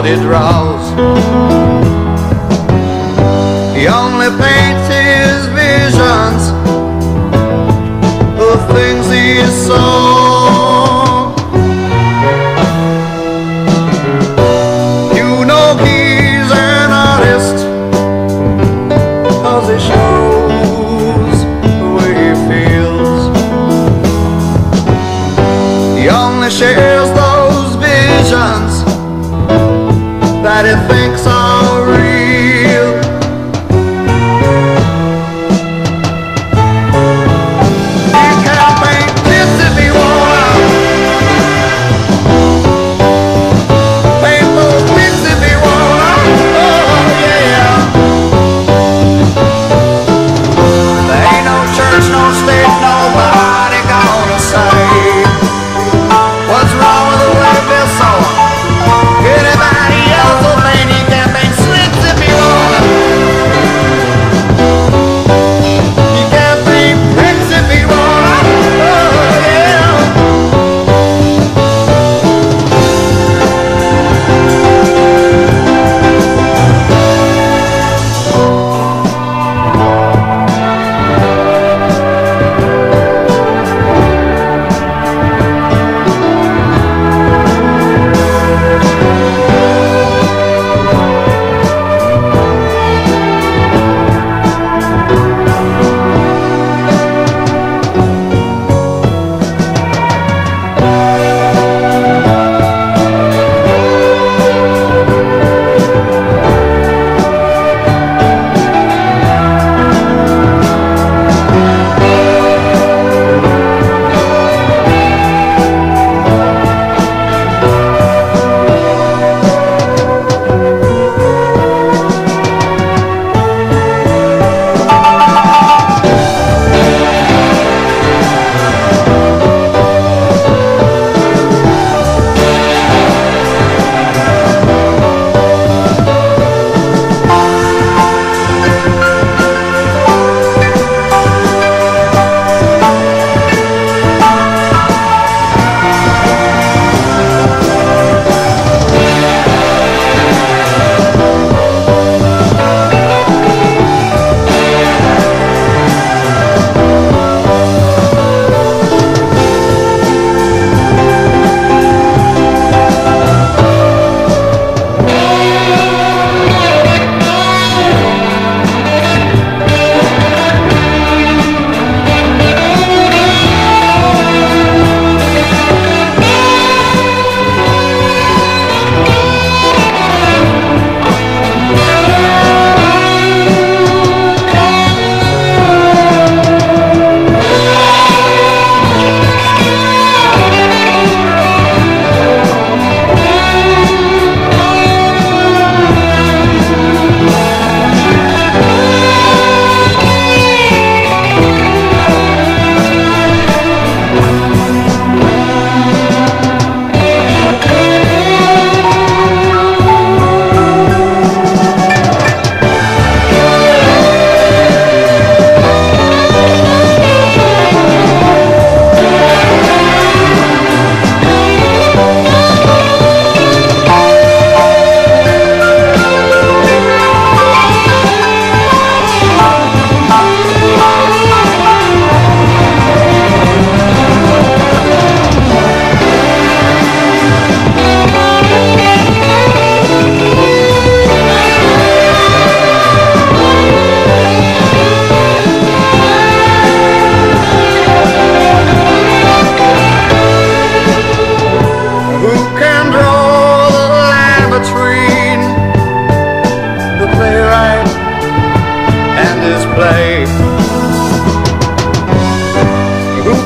bloody draws. He only paints his visions of things he saw. Everybody thinks I'm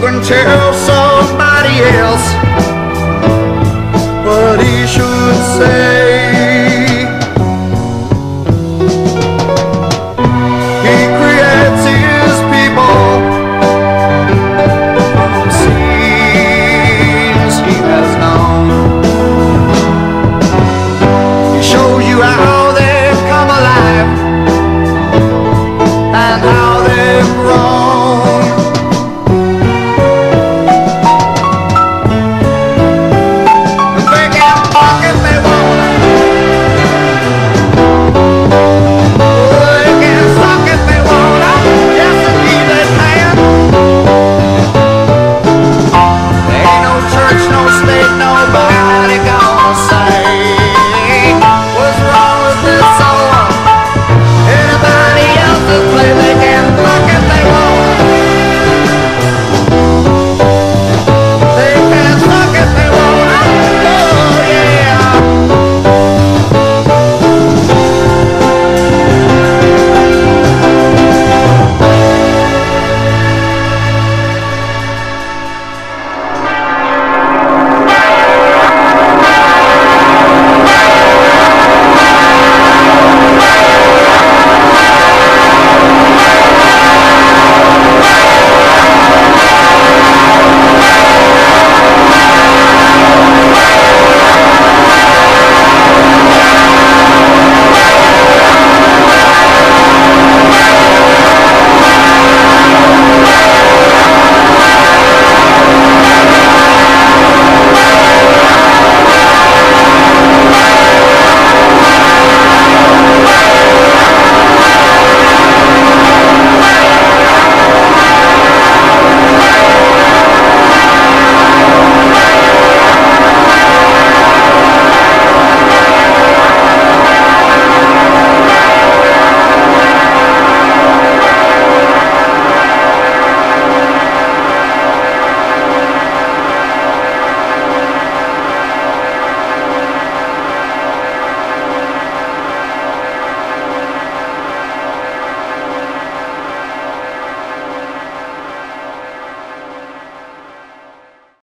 can tell somebody else what he should say.